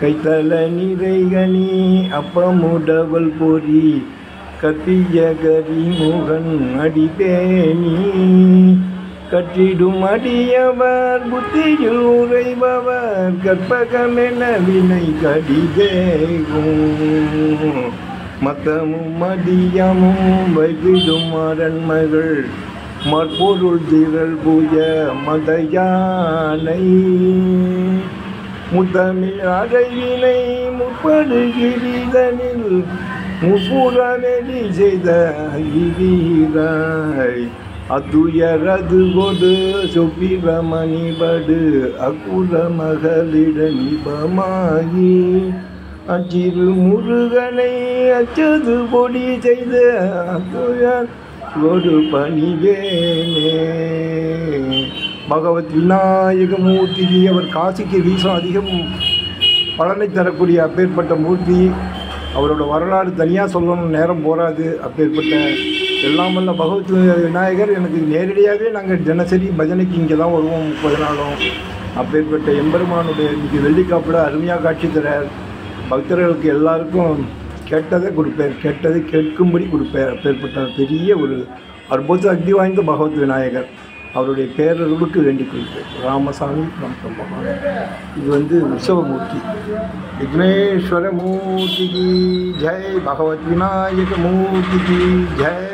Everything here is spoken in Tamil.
கைத்தல நிறைகளே அப்பமுடவல் பொறி கத்திய கரிமுகன் அடிதேனி கற்றிடும் அடியவர் புத்தியில் உறைபவர் கற்பகமென வினை கடிதேகும். மத்தமும் மதியமும் வைத்திடும் அரண்மகள் மற்பொருள் திரள் புய மதயானை. முத்தமிழ் அடைவினை முப்படுகிறதனில் முப்புறமெடி செய்த வீராய் அத்துயரது கொடு சொப்பிரமணிபடு அக்குற மகளிட நிபமாகி. அச்சிறு முருகனை அச்சது பொடி செய்த அத்துயர் கொடு பணிவேனே. பகவத் விநாயக மூர்த்தி அவர் காசிக்கு வீசம் அதிகம் பலனை தரக்கூடிய அப்பேற்பட்ட மூர்த்தி. அவரோட வரலாறு தனியாக சொல்லணும் நேரம் போராது அப்பேற்பட்ட எல்லாம் வல்ல பகவத் விநாயகர் எனக்கு நேரடியாகவே நாங்கள் தினசரி பஜனைக்கு இங்கே தான் வருவோம் முப்பது நாளும். அப்பேற்பட்ட எம்பெருமானுடைய இன்னைக்கு வெள்ளிக்காப்பில் அருமையாக காட்சி தரார். பக்தர்களுக்கு எல்லாருக்கும் கேட்டதை கொடுப்பார் கேட்டதை கேட்கும்படி கொடுப்பார் அப்பேற்பட்ட பெரிய ஒரு அற்புத அக்தி வாய்ந்த பகவத் விநாயகர். அவருடைய பேரருளுக்கு வேண்டிக் கொள்கிறேன். ராமசாமி பிரம்மபகவான் இது வந்து உற்சவமூர்த்தி விக்னேஸ்வர மூர்த்திக்கு ஜெய். பகவத் விநாயக மூர்த்திக்கு ஜெய்.